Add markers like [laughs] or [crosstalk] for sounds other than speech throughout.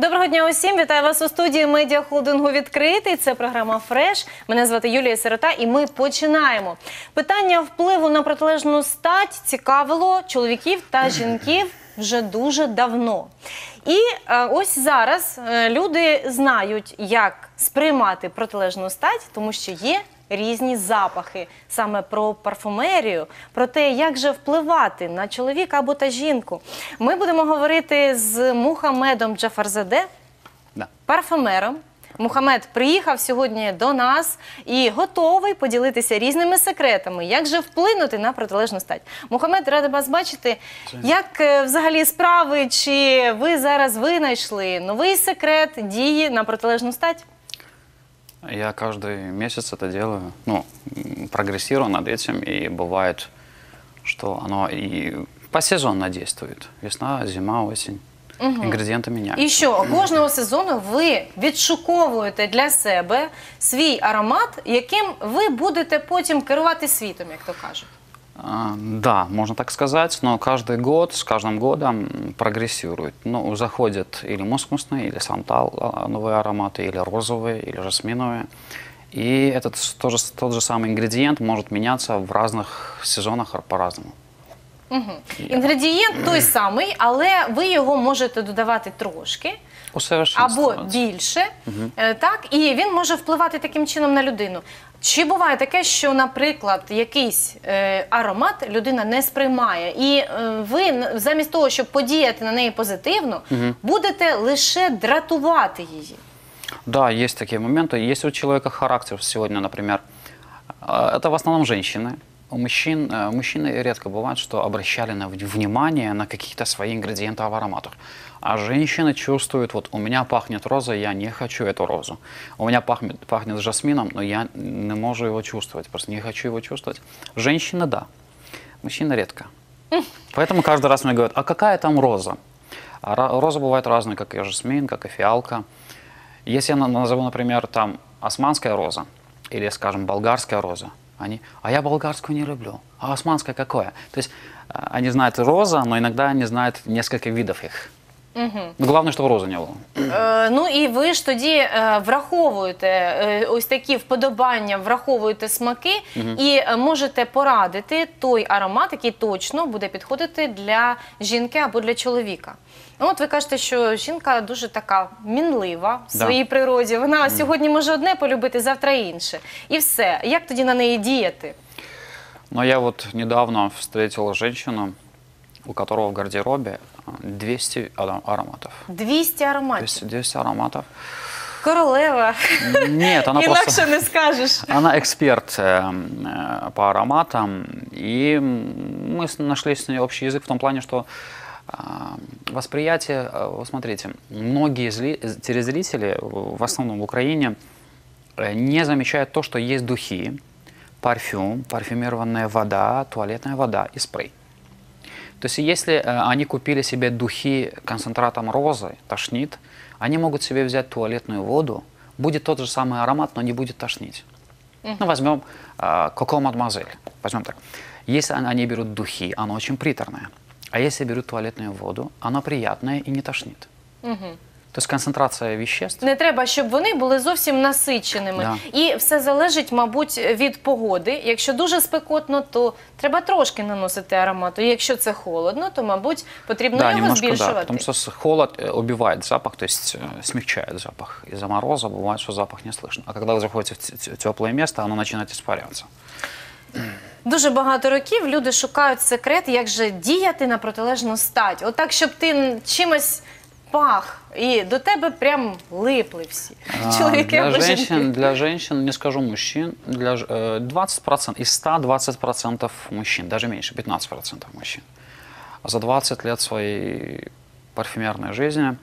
Доброго дня усім! Вітаю вас у студії медіа холдингу відкритий. Це програма Фреш. Мене звати Юлія Сирота, і ми починаємо. Питання впливу на протилежну стать цікавило чоловіків та жінків вже дуже давно. І е, ось зараз е, люди знають, як сприймати протилежну стать, тому що є різні запахи саме про парфумерію, про те, як же впливати на чоловіка або та жінку. Ми будемо говорити з Мухамедом Джафарзаде, Да. парфумером. Мухамед приїхав сьогодні до нас і готовий поділитися різними секретами, як же вплинути на протилежну стать. Мухамед, рада вас бачити. Як е, взагалі справи? Чи ви зараз винайшли новий секрет дії на протилежну стать? Я каждый месяц это делаю, ну, м, прогрессирую над этим, и бывает, что оно и посезонно действует. Весна, зима, осень. Ингредиенты меняются. І що [clears throat] кожного сезону ви відшуковуєте для себе свій аромат, яким ви будете потім керувати світом, як то кажуть. А, Да, можно так сказать, но каждый год, с каждым годом прогрессирует. Ну, заходят или мускусные, или сантал а, новые ароматы, или розовые, или жасминовые. И этот с- тот же самый ингредиент может меняться в разных сезонах по-разному. Інгредієнт той самий, але ви його можете додавати трошки або Усовершенствоваться. більше. Е, Так, і він може впливати таким чином на людину. Чи буває таке, що, наприклад, якийсь е, аромат людина не сприймає, і е, ви н- замість того, щоб подіяти на неї позитивно, будете лише дратувати її? Да, есть такие моменты. Если у человека характер сегодня, например, э, это в основном женщины. У мужчин, э, мужчины редко бывает, что обращали на внимание на какие-то свои ингредиенты в ароматах. А женщины чувствуют, вот у меня пахнет роза, я не хочу эту розу. У меня пахнет, пахнет жасмином, но я не могу его чувствовать, просто не хочу его чувствовать. Женщины – да, мужчины редко. [laughs] Поэтому каждый раз мне говорят, а какая там роза? А ра- розы бывают разные, как и жасмин, как и фиалка. Если я на- назову, например, там османская роза или, скажем, болгарская роза, они, а я болгарскую не люблю, а османская какое? То есть э, они знают роза, но иногда они знают несколько видов их. Но главное, чтобы розы не было. Е, ну і ви ж тоді е, враховуєте е, ось такі вподобання, враховуєте смаки і е, можете порадити той аромат, який точно буде підходити для жінки або для чоловіка. Ну, от ви кажете, що жінка дуже така мінлива в Да. своїй природі. Вона сьогодні може одне полюбити, завтра інше. І все. Як тоді на неї діяти? Но я вот недавно встретил женщину, у которого в гардеробе э, 200 ара- ароматов. 200 ароматів. 200, 200 ароматов. Королева. Нет, она [laughs] Інакше просто... не скажеш. [laughs] Она эксперт э, э, по ароматам, и мы нашли с ней общий язык в том плане, что э, восприятие, э, смотрите, многие зли- з- телезрители, в основном в Украине, э, не замечают то, что есть духи, парфюм, парфюмированная вода, туалетная вода и спрей. То есть если э, они купили себе духи концентратом розы, тошнит, они могут себе взять туалетную воду, будет тот же самый аромат, но не будет тошнить. Ну, возьмем э, Коко Мадемуазель. Возьмем так. Если они- берут духи, оно очень приторное. А если берут туалетную воду, оно приятное и не тошнит. То есть концентрация веществ. Не треба, щоб вони були зовсім насиченими. Да. І все залежить, мабуть, від погоди. Якщо дуже спекотно, то треба трошки наносити аромату. Якщо це холодно, то, мабуть, потрібно да, його немножко да, збільшувати. потому что с- холод э, убивает запах, то есть э, смягчает запах. Из-за мороза бывает, что запах не слышно. А когда вы заходите в теплое место, оно начинает испаряться. Дуже багато років люди шукають секрет, як же діяти на протилежну стать. Отак, щоб ти н- чимось пах, і до тебе прям липли всі. А, [laughs] Чоловіки для або женщин, жінки. для женщин, не скажу мужчин, для ж- э, 20%, из 100 20% мужчин, даже меньше, 15% мужчин. За 20 лет своей парфюмерной жизни,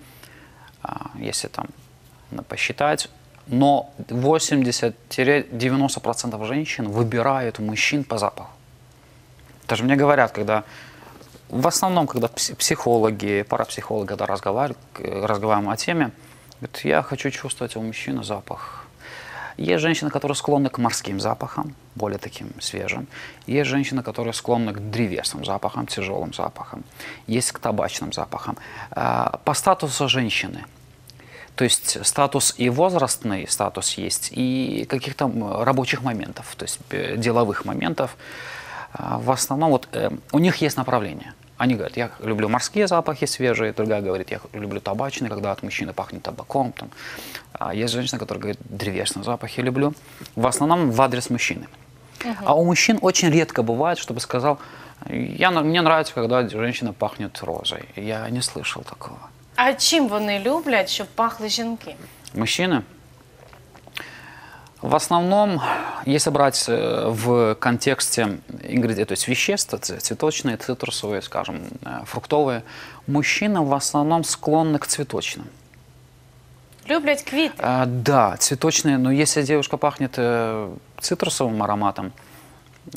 а, если там на- посчитать, но 80-90% женщин выбирают мужчин по запаху. Даже мне говорят, когда в основном, когда пси- психологи, парапсихологи, когда разговаривают, разговариваем о теме, говорят, я хочу чувствовать у мужчины запах. Есть женщины, которые склонны к морским запахам, более таким свежим. Есть женщины, которые склонны к древесным запахам, тяжелым запахам. Есть к табачным запахам. А, По статусу женщины То есть статус и возрастный статус есть, и каких-то рабочих моментов, то есть э, деловых моментов. А, В основном вот э, у них есть направление. Они говорят, я люблю морские запахи свежие, другая говорит, я люблю табачные, когда от мужчины пахнет табаком. Там. А есть женщина, которая говорит, древесные запахи люблю. В основном в адрес мужчины. А у мужчин очень редко бывает, чтобы сказал, я, мне нравится, когда женщина пахнет розой. Я не слышал такого. А чим вони люблять, щоб пахли жінки? Мужчины? В основном, если брать э, в контексте ингредиентов, то есть веществ, цветочные, цитрусовые, скажем, э, фруктовые, мужчины в основном склонны к цветочным. Люблять квіти. А, да, цветочные, но если девушка пахнет э, цитрусовым ароматом,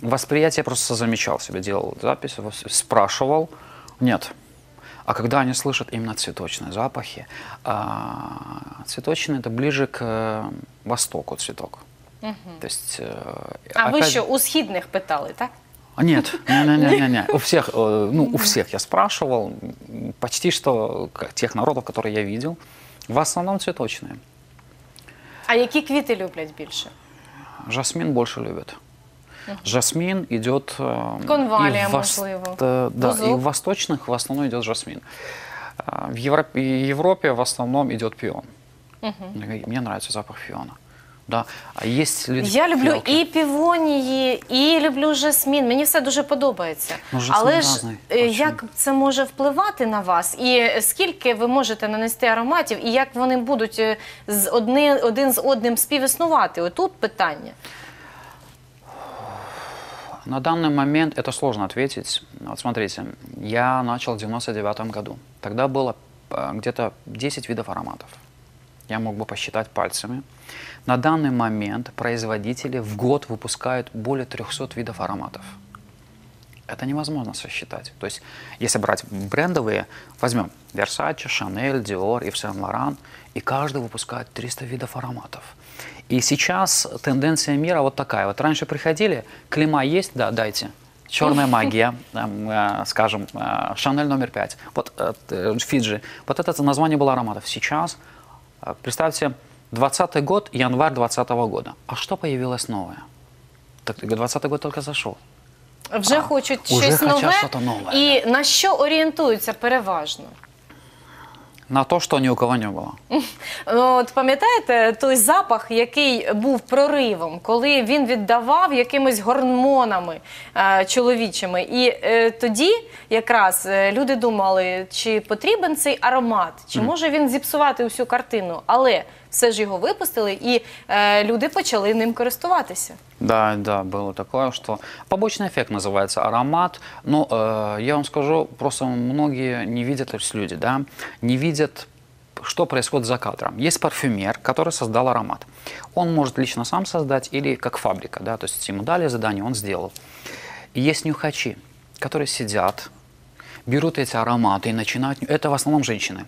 восприятие просто замечал себе, делал запись, спрашивал, нет. А когда они слышат именно цветочные запахи, а, цветочные это ближе к э, востоку цветок. То есть, э, А ви опять- що у східних питали, так? а, Нет, не, не, не, не, не. У всех, э, ну, у всех я спрашивал, м, почти что к- тех народов, которые я видел, в основном цветочные. А які квіти люблять більше? Жасмин больше любят. Жасмин идет... э, Конвалия, и в вос- можливо. э, Да, и Бузок. в восточных в основном идет жасмин. А, В Европе, Европе в основном идет пион. Мне нравится запах пиона. Да. А есть люди... Я люблю фиалки. і півонії, і люблю жасмін. Мені все дуже подобається. Ну, жасмін Але ж разний, е, очень. як це може впливати на вас? І скільки ви можете нанести ароматів, і як вони будуть е, з одни, один з одним співіснувати? Отут питання. На данный момент это сложно ответить. Вот смотрите, я начал в 99 году. Тогда было э, где-то 10 видов ароматов. Я мог бы посчитать пальцами. На данный момент производители в год выпускают более 300 видов ароматов. Это невозможно сосчитать. То есть, если брать брендовые, возьмем Versace, Chanel, Dior, Yves Saint Laurent, и каждый выпускает 300 видов ароматов. И сейчас тенденция мира вот такая. Вот раньше приходили, клима есть, да, дайте. Черная [laughs] магия, там, э, скажем, э, Шанель номер пять, вот э, т- Фиджи. Вот это название было ароматов. Сейчас, э, представьте, 20 год, январь 20 года. А что появилось новое? Так 20 год только зашел. Вже А, хочуть уже щось хотять нове, що-то нове, і на що орієнтуються переважно? На то, що ні у кого не було. [laughs] Ну, От пам'ятаєте той запах, який був проривом, коли він віддавав якимись гормонами е, чоловічими. І е, тоді якраз е, люди думали, чи потрібен цей аромат, чи може він зіпсувати усю картину. Але все ж його випустили, і е, люди почали ним користуватися. Да, да, было такое, что побочный эффект называется аромат. Но э, я вам скажу, просто многие не видят, то есть люди, да, не видят, что происходит за кадром. Есть парфюмер, который создал аромат. Он может лично сам создать или как фабрика, да, то есть ему дали задание, он сделал. И есть нюхачи, которые сидят, берут эти ароматы и начинают... Это в основном женщины.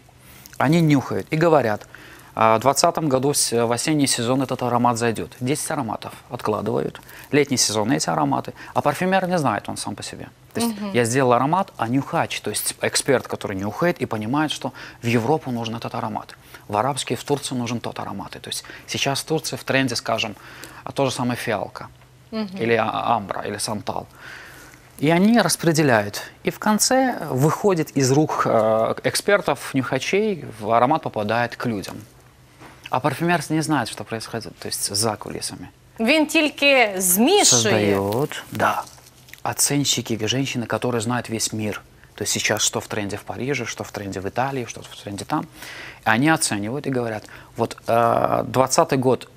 Они нюхают и говорят, «А в 2020 году с- в осенний сезон этот аромат зайдет. 10 ароматов откладывают. Летний сезон эти ароматы. А парфюмер не знает он сам по себе. То есть я сделал аромат, а нюхач, то есть эксперт, который нюхает и понимает, что в Европу нужен этот аромат. В арабские, в Турцию нужен тот аромат. И То есть сейчас в Турции в тренде, скажем, а то же самое фиалка. Или а- амбра, или сантал. И они распределяют. И в конце выходит из рук э, экспертов, нюхачей, в аромат попадает к людям. А парфюмер не знает, что происходит, то есть за кулисами. Він тільки змішує. Создает, да, оценщики, женщины, которые знают весь мир. То есть сейчас что в тренде в Париже, что в тренде в Италии, что в тренде там. И они оценивают и говорят, вот э, 20 год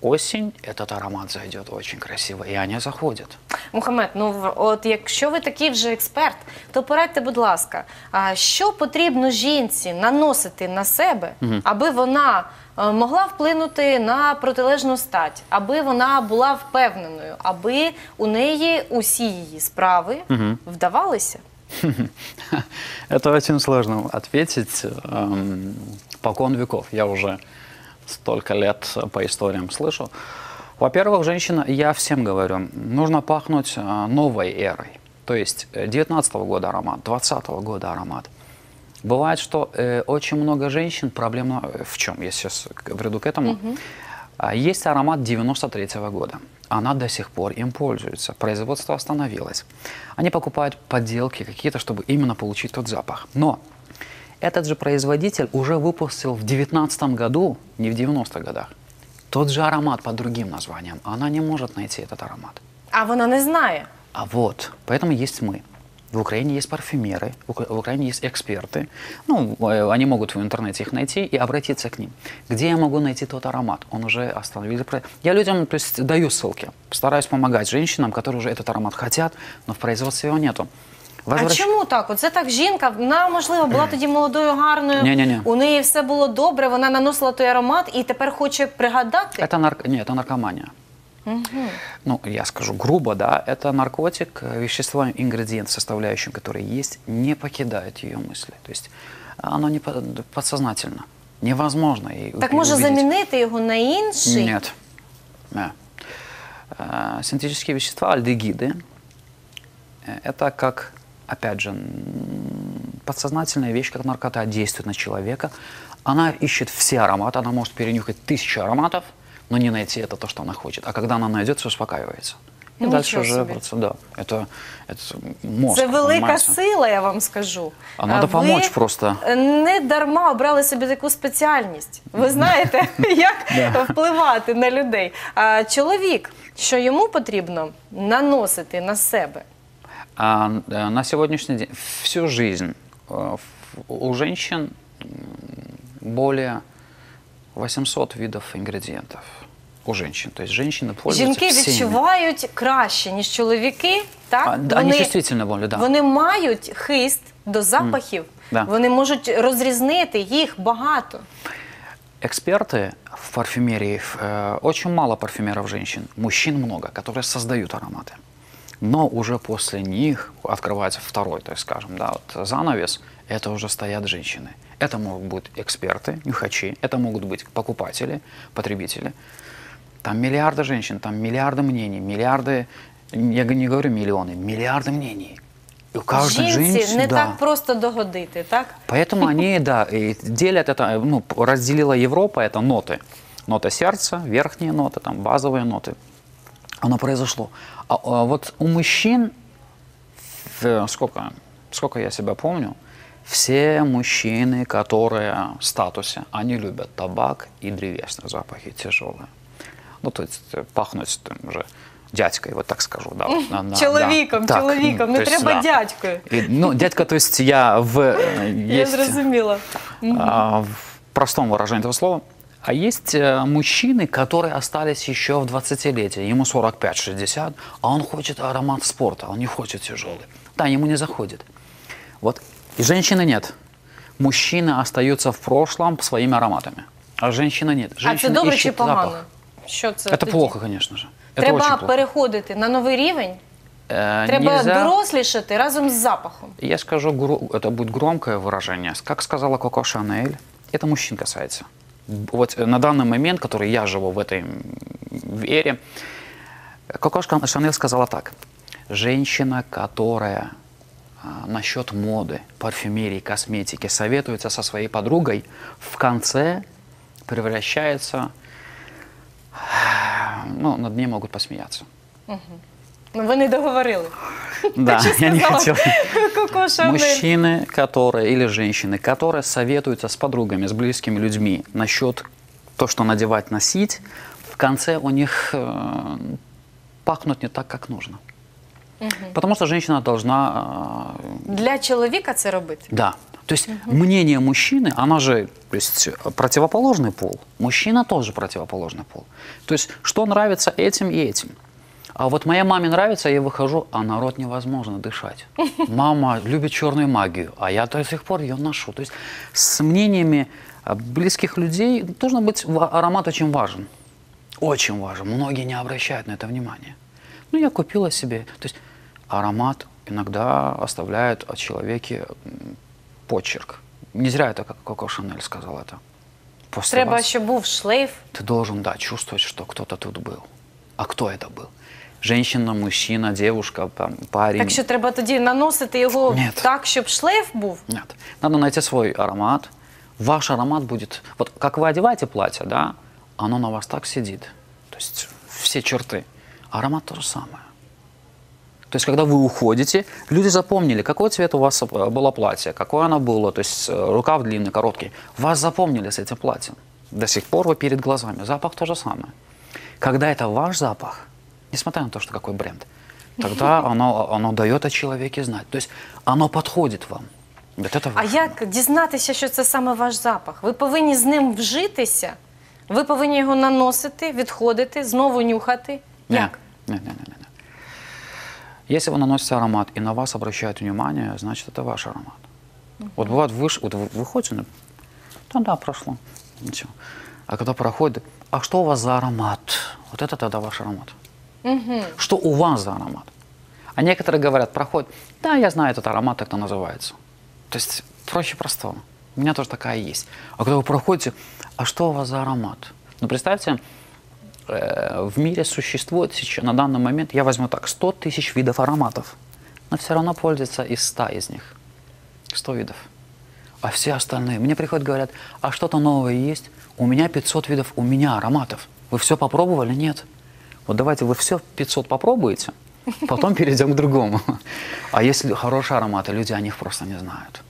осень, этот аромат зайдет очень красиво. И они заходят. Мухаммед, ну в- от якщо ви такий вже експерт, то порадьте, будь ласка, а що потрібно жінці наносити на себе, аби вона е, могла вплинути на протилежну стать, аби вона була впевненою, аби у неї усі її справи вдавалися? [laughs] Это очень сложно ответить. эм, Покон веков. Я уже столько лет по историям слышал. Во-первых, женщина, я всем говорю, нужно пахнуть э, новой эрой. То есть 19 года аромат, 20 года аромат. Бывает, что э, очень много женщин, проблема э, в чем? Я сейчас приду к этому. А, Есть аромат 93 года. Она до сих пор им пользуется. Производство остановилось. Они покупают подделки какие-то, чтобы именно получить тот запах. Но этот же производитель уже выпустил в 19 году, не в 90-х годах, тот же аромат под другим названием. Она не может найти этот аромат. А вона не знає. А вот, поэтому есть мы. В Украине есть парфюмеры, в Ука- в Украине есть эксперты. Ну, э, они могут в интернете их найти и обратиться к ним. Где я могу найти тот аромат? Он уже остановили. про- Я людям то есть, даю ссылки, стараюсь помогать женщинам, которые уже этот аромат хотят, но в производстве его нету. А Возвращ- чому так? Оце так жінка, вона, можливо, була тоді молодою, гарною, Ні-ні-ні. у неї все було добре, вона наносила той аромат і тепер хоче пригадати. Это, нарк... не, это Ну, я скажу грубо, да, это наркотик, э, вещество, ингредиент, составляющим, которые есть, не покидает ее мысли. То есть оно не по- подсознательно. Невозможно. и Так може увидеть. замінити його на інший? Нет. Не. Э, Синтетические вещества, альдегиды, э, это как, опять же, подсознательная вещь, как наркота, действует на человека. Она ищет все ароматы, она может перенюхать тысячи ароматов, но не найти это то, что она хочет. А когда она найдет, все успокаивается. И Ничего дальше уже себе. процесс- да, это, это мозг. Це велика понимаете? сила, я вам скажу. А надо ви помочь просто. Не дарма обрали собі таку спеціальність. Ви знаєте, [laughs] як впливати на людей. А чоловік, що йому потрібно наносити на себе? А, э, на сегодняшний день, всю жизнь э, в- у женщин м, более 800 видов ингредиентов. У женщин. То есть женщины пользуются Жінки всеми. відчувають краще, ніж чоловіки. Так? А, да, они чувствительны более, да. Вони мають хист до запахів, Да. вони можуть розрізнити їх багато. Эксперты в парфюмерии, в, э, очень мало парфюмеров женщин, мужчин много, которые создают ароматы. Но уже после них открывается второй, то есть, скажем, да, вот занавес, это уже стоят женщины. Это могут быть эксперты, нюхачи, это могут быть покупатели, потребители. Там миллиарды женщин, там миллиарды мнений, миллиарды, я не говорю миллионы, миллиарды мнений. И у каждой Жінці женщины, не да. так просто догодити, так? Поэтому они, да, и делят это, ну, разделила Европа, это ноты. Нота сердца, верхние ноты, там, базовые ноты. Оно произошло. А, а вот у мужчин, в- сколько, сколько я себя помню, все мужчины, которые в статусе, они любят табак и древесные запахи, тяжелые. Ну, то есть э, пахнуть там, уже дядькой, вот так скажу. Да, вот, на- на- Чоловіком, да. Так, чоловіком, ну, не то есть, треба да. дядькою. И, ну, дядька, то есть я в... э, [laughs] Я есть, зрозуміла. а, в простом выражении этого слова. А есть э, мужчины, которые остались еще в 20-летии, ему 45-60, а он хочет аромат спорта, он не хочет тяжелый. Да, ему не заходит. Вот. И женщины нет. Мужчины остаются в прошлом своими ароматами, а женщина нет. А це Женщина добре чи ищет погано? запах. Що це? Это тоді? плохо, конечно же. Это Треба очень плохо. переходити на новий рівень. Э, Треба нельзя- дорослішати разом з запахом. Я скажу, гру- это будет громкое выражение. Как сказала Коко Шанель, это мужчин касается. Б- Вот э, на данный момент, который я живу в этой м, эре, Коко Шка- Шанель сказала так. Женщина, которая а, насчет моды, парфюмерии, косметики советуется со своей подругой, в конце превращается, [sighs] ну, над ней могут посмеяться. Ну, ви не договорили. Да, я не хотел. [laughs] Мужчины, которые или женщины, которые советуются с подругами, с близкими людьми насчет то, что надевать, носить, в конце у них э, пахнуть не так, как нужно. Потому что женщина должна, Для чоловіка це робити. э, да. То есть мнение мужчины, она же, то есть противоположный пол. Мужчина тоже противоположный пол. То есть что нравится этим и этим. А вот моей маме нравится, я выхожу, а народ невозможно дышать. [laughs] Мама любит черную магию, а я до сих пор ее ношу. То есть с мнениями а, близких людей должен быть аромат очень важен. Очень важен. Многие не обращают на это внимания. Ну, я купила себе. То есть аромат иногда оставляет о человеке почерк. Не зря это, как Коко Шанель сказал это. После Треба, вас щоб був шлейф. ты должен, да, чувствовать, что кто-то тут был. А кто это был? женщина, мужчина, девушка, там, парень. Так що треба тоді наносити його Ні. так, щоб шлейф був. Нет. Надо найти свой аромат. Ваш аромат будет... Вот как вы одеваете платье, да, оно на вас так сидит. То есть все черты. Аромат то же самое. То есть, когда вы уходите, люди запомнили, какой цвет у вас э, было платье, какое оно было, то есть э, рукав длинный, короткий. Вас запомнили с этим платьем. До сих пор вы перед глазами. Запах то же самое. Когда это ваш запах, несмотря на то, что какой бренд, тогда [laughs] оно, оно дает о человеке знать. То есть оно подходит вам. Вот это А ваш як дізнатися, що це саме ваш запах? Ви повинні з ним вжитися, ви повинні його наносити, відходити, знову нюхати. Як? Нет, нет, нет, нет. Если вы наносите аромат и на вас обращают внимание, значит это ваш аромат. Вот бывает, вы, вот вы выходите, ну, да, да, прошло, ничего. А когда проходит, а что у вас за аромат? Вот это тогда ваш аромат. Что у вас за аромат? А некоторые говорят, проходят, да, я знаю этот аромат, так это называется. То есть проще простого. У меня тоже такая есть. А когда вы проходите, а что у вас за аромат? Ну, представьте, в мире существует сейчас, на данный момент, я возьму так, 100 тысяч видов ароматов, но все равно пользуется из 100 из них. 100 видов. А все остальные, мне приходят, говорят, а что-то новое есть? У меня 500 видов, у меня ароматов. Вы все попробовали? Нет. Вот давайте вы все 500 попробуете, [laughs] потом перейдем к другому. А если хорошие ароматы, люди о них просто не знают.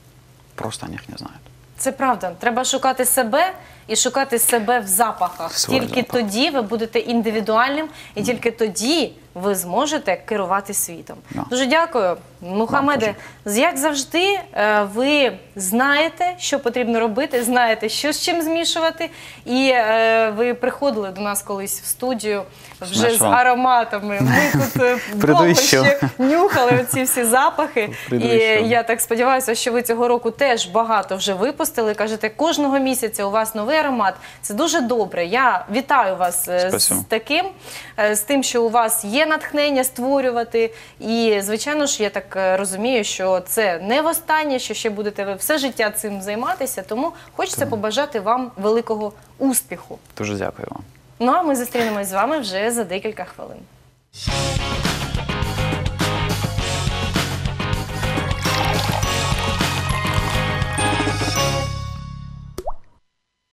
Просто о них не знают. Це правда. Треба шукати себе і шукати себе в запахах. Свій тільки запах. тоді ви будете індивідуальним, і тільки тоді ви зможете керувати світом. Да. Дуже дякую, Мухамеде. Як завжди, е, ви знаєте, що потрібно робити, знаєте, що з чим змішувати. І е, ви приходили до нас колись в студію вже з Змішував. ароматами. Ми тут е, [laughs] довго ще. нюхали ці всі запахи. І я так сподіваюся, що ви цього року теж багато вже випустили. Кажете, кожного місяця у вас новий аромат. Це дуже добре. Я вітаю вас Спасибо. з таким, з тим, що у вас є натхнення створювати. І звичайно ж, я так е, розумію, що це не востаннє, що ще будете ви все життя цим займатися. Тому хочеться побажати вам великого успіху. Дуже дякую вам. Ну а ми зустрінемось з вами вже за декілька хвилин.